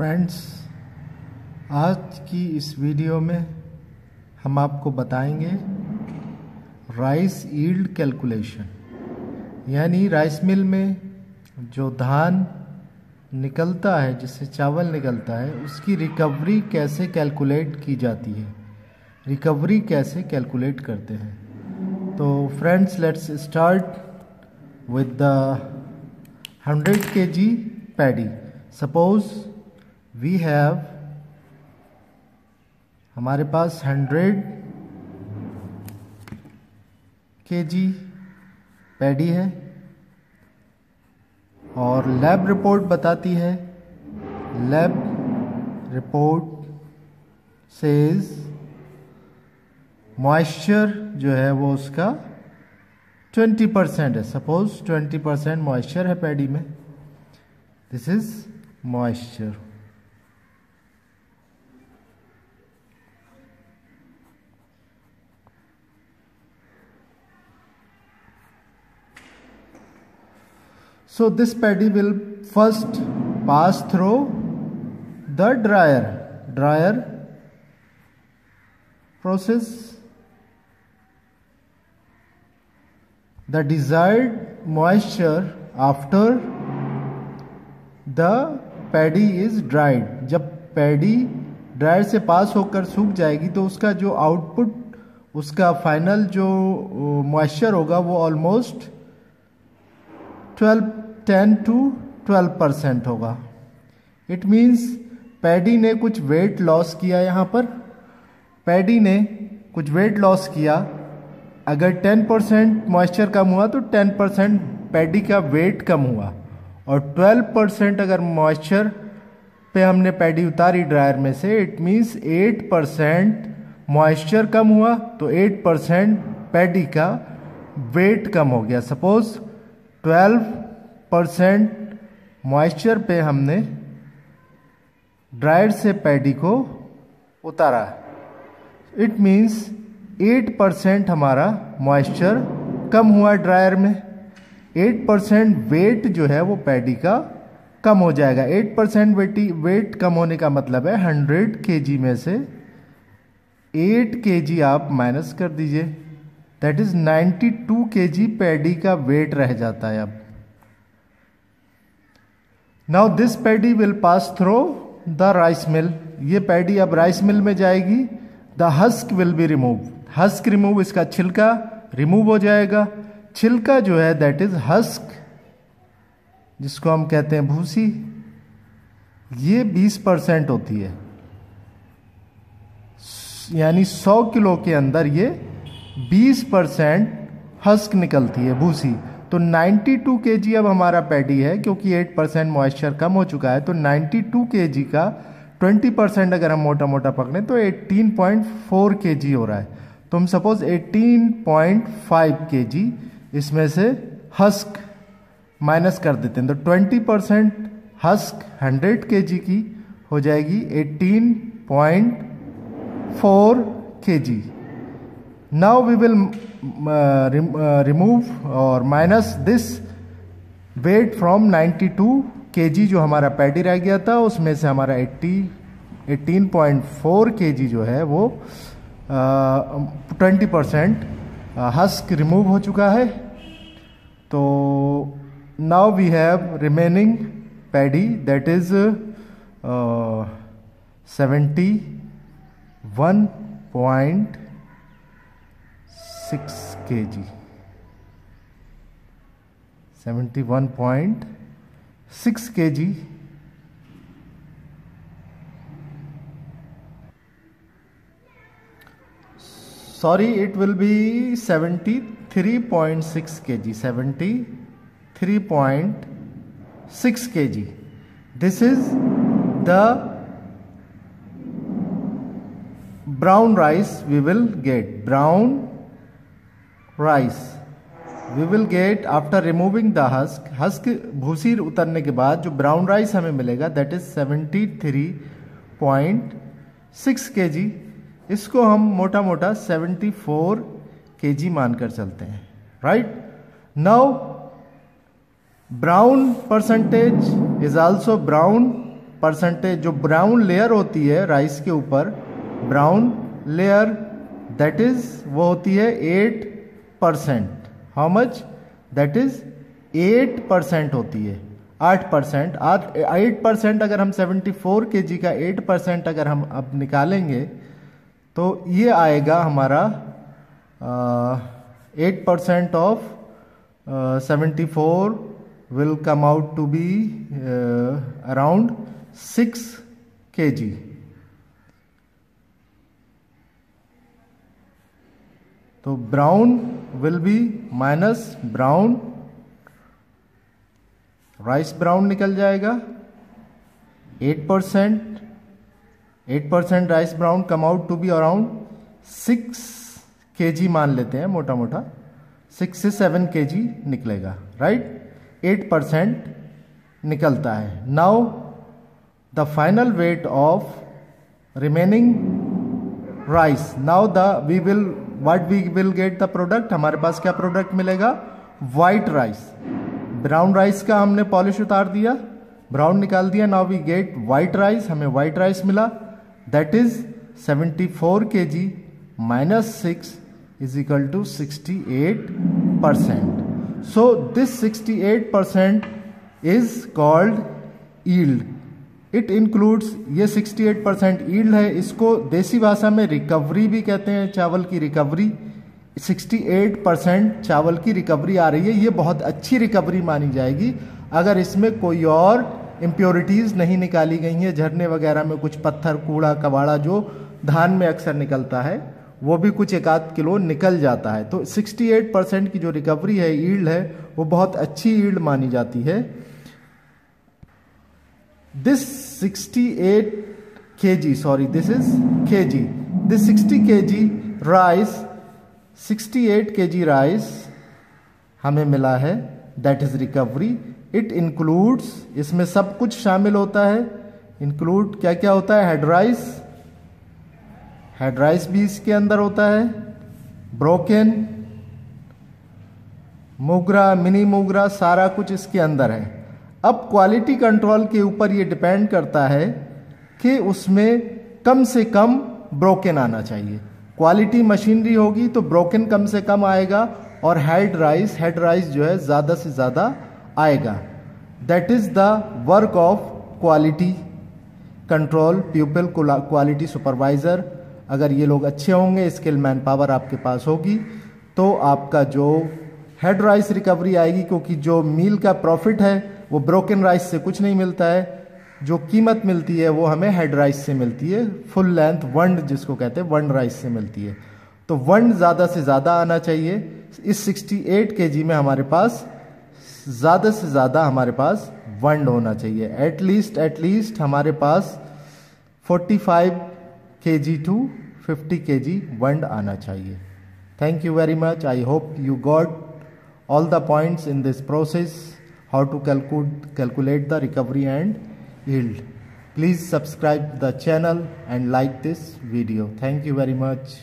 Friends आज की इस वीडियो में हम आपको बताएँगे राइस ईल्ड कैलकुलेशन यानी राइस मिल में जो धान निकलता है, जिससे चावल निकलता है, उसकी रिकवरी कैसे कैलकुलेट की जाती है? रिकवरी कैसे कैलकुलेट करते हैं? तो friends let's start with the 100 K G paddy suppose we have हमारे पास 100 के जी पैडी है और लैब रिपोर्ट बताती है। लैब रिपोर्ट सेज मॉइस्चर जो है वो उसका 20 परसेंट है। सपोज़ 20 परसेंट मॉइस्चर है पैडी में। This is moisture So this paddy will first pass through the dryer, dryer process. The desired moisture after the paddy is dried. जब पैडी ड्रायर से पास होकर सूख जाएगी तो उसका जो आउटपुट उसका फाइनल जो मॉइस्चर होगा वो ऑलमोस्ट 12 10 टू 12 परसेंट होगा। इट मीन्स पैडी ने कुछ वेट लॉस किया यहाँ पर। पैडी ने कुछ वेट लॉस किया। अगर 10 परसेंट मॉइस्चर कम हुआ तो 10 परसेंट पैडी का वेट कम हुआ। और 12 परसेंट अगर मॉइस्चर पे हमने पैडी उतारी ड्रायर में से इट मीन्स 8 परसेंट मॉइस्चर कम हुआ तो 8 परसेंट पैडी का वेट कम हो गया। सपोज़ 12 परसेंट मॉइस्चर पे हमने ड्रायर से पैडी को उतारा। इट मीन्स 8 परसेंट हमारा मॉइस्चर कम हुआ ड्रायर में। 8 परसेंट वेट जो है वो पैडी का कम हो जाएगा। 8 परसेंट वेटी वेट कम होने का मतलब है 100 के में से 8 के आप माइनस कर दीजिए। दैट इज़ 92 के जी पैडी का वेट रह जाता है अब। Now this paddy will pass through the rice mill ये पैडी अब राइस मिल में जाएगी. The husk will be remove husk remove इसका छिलका रिमूव हो जाएगा. छिलका जो है दैट इज़ हस्क जिसको हम कहते हैं भूसी, ये 20 परसेंट होती है. यानी 100 किलो के अंदर ये 20 परसेंट हस्क निकलती है, भूसी. तो 92 के जी अब हमारा पैडी है, क्योंकि 8 परसेंट मॉइस्चर कम हो चुका है तो 92 के जी का 20 परसेंट अगर हम मोटा मोटा पकड़ें तो 18.4 के जी हो रहा है। तो हम सपोज़ 18.5 के जी इसमें से हस्क माइनस कर देते हैं। तो 20 परसेंट हस्क 100 के जी की हो जाएगी 18.4 के जी now we will uh, rem, uh, remove or minus this weight from 92 kg जो हमारा पैडी रह गया था उसमें से हमारा 80 18.4 kg जो है वो ट्वेंटी परसेंट हस्क रिमूव हो चुका है। तो now we have remaining paddy that is seventy one point 6 kg. 71.6 kg. Sorry it will be 73.6 kg. 73.6 kg. This is the brown rice we will get. Brown rice we will get after removing the husk husk भूसी उतरने के बाद जो brown rice हमें मिलेगा that is seventy three point six K G इसको हम मोटा मोटा सेवेंटी फोर के जी मानकर चलते हैं right now brown percentage is also brown percentage जो ब्राउन लेयर होती है राइस के ऊपर ब्राउन लेयर दैट इज़ वो होती है eight percent how much that is eight percent होती है। आठ परसेंट एट परसेंट अगर हम सेवेंटी फोर के जी का एट परसेंट अगर हम अब निकालेंगे तो ये आएगा हमारा eight percent of seventy four will come out to be uh, around 6 kg. तो brown will be minus brown rice brown निकल जाएगा। 8 percent eight percent rice brown come out to be around six K G मान लेते हैं मोटा मोटा। Six से seven के जी निकलेगा राइट एट परसेंट निकलता है। Now the final weight of remaining rice now the we will what we will get the product हमारे पास क्या प्रोडक्ट मिलेगा? व्हाइट राइस ब्राउन राइस का हमने पॉलिश उतार दिया। ब्राउन निकाल दिया। Now we get white rice हमें व्हाइट राइस मिला। That is 74 four K G minus six is equal to sixty eight percent So, this 68% is called yield. It includes ये 68 percent yield है, इसको देसी भाषा में रिकवरी भी कहते हैं, चावल की रिकवरी 68 परसेंट चावल की रिकवरी आ रही है, ये बहुत अच्छी रिकवरी मानी जाएगी। अगर इसमें कोई और इम्प्योरिटीज़ नहीं निकाली गई हैं, झरने वगैरह में कुछ पत्थर, कूड़ा, कबाड़ा जो धान में अक्सर निकलता है, वो भी कुछ एक आध किलो निकल जाता है। तो 68 परसेंट की जो रिकवरी है ईल्ड है, वो बहुत अच्छी ईल्ड मानी जाती है। This 68 kg sorry this is kg. This 60 kg rice 68 kg rice हमें मिला है that is recovery it includes इसमें सब कुछ शामिल होता है। इंक्लूड क्या क्या होता है? हेड राइस हेड राइस भी इसके अंदर होता है। ब्रोकन मोगरा मिनी मोगरा सारा कुछ इसके अंदर है। अब क्वालिटी कंट्रोल के ऊपर ये डिपेंड करता है कि उसमें कम से कम ब्रोकन आना चाहिए। क्वालिटी मशीनरी होगी तो ब्रोकन कम से कम आएगा और हेड राइस हेड राइस जो है ज़्यादा से ज़्यादा आएगा। That is the work of quality control people quality supervisor अगर ये लोग अच्छे होंगे स्किल मैन पावर आपके पास होगी तो आपका जो हेड राइस रिकवरी आएगी, क्योंकि जो मील का प्रॉफिट है वो ब्रोकन राइस से कुछ नहीं मिलता है। जो कीमत मिलती है, वो हमें हेड राइस से मिलती है। फुल लेंथ वंड जिसको कहते हैं वंड राइस से मिलती है। तो वंड ज़्यादा से ज़्यादा आना चाहिए। इस 68 के जी में हमारे पास, ज़्यादा से ज़्यादा हमारे पास वंड होना चाहिए। एटलीस्ट एटलीस्ट हमारे पास 45 के जी टू फिफ्टी के जी वंड आना चाहिए। Thank you very much I hope you got all the points in this process. How to calculate calculate the recovery and yield. Please subscribe the channel and like this video. Thank you very much